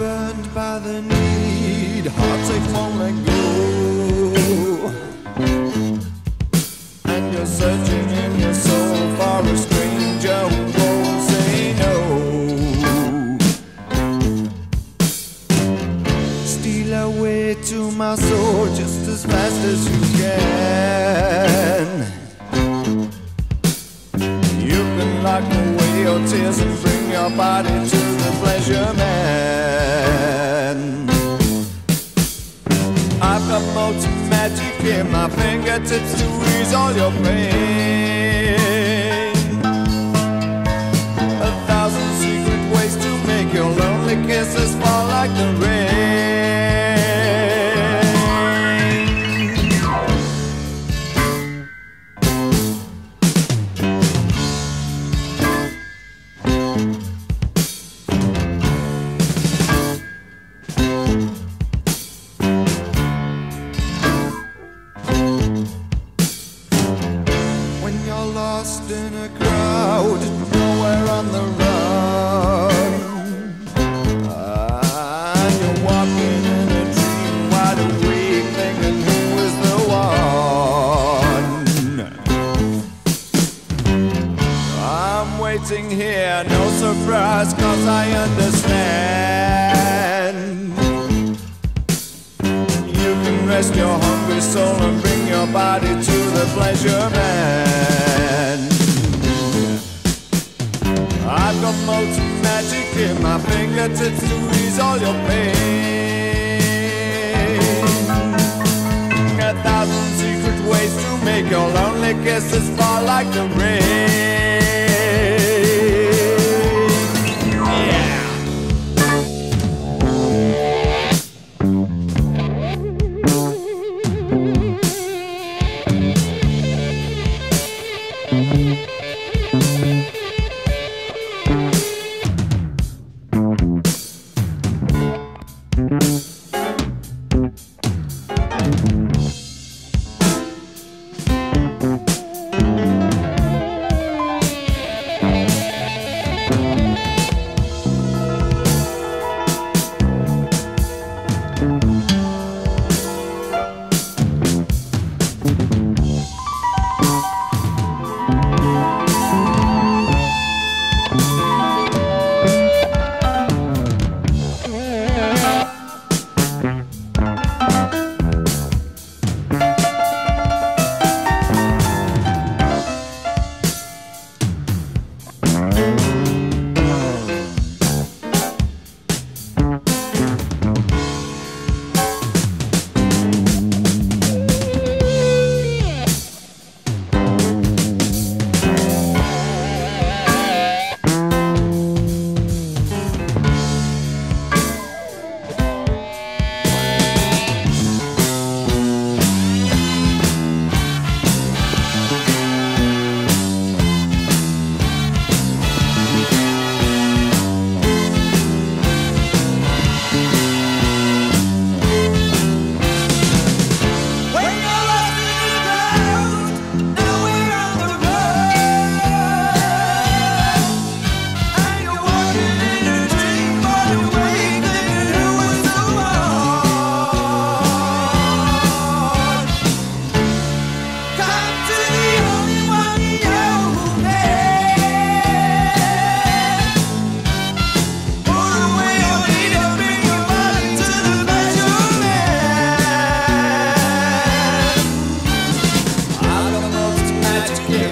burned by the need, hearts they won't let go. And you're searching in your soul for a stranger who won't say no. Steal away to my soul just as fast as you can. Fingertips to ease all your pain. In a crowd, nowhere on the run. Ah, and you're walking in a dream, wide awake, thinking is the one. I'm waiting here, no surprise, cause I understand. You can rest your hungry soul and bring your body to the pleasure man. I've got modes magic in my fingertips to ease all your pain. A thousand secret ways to make your lonely kisses fall like the rain. to give.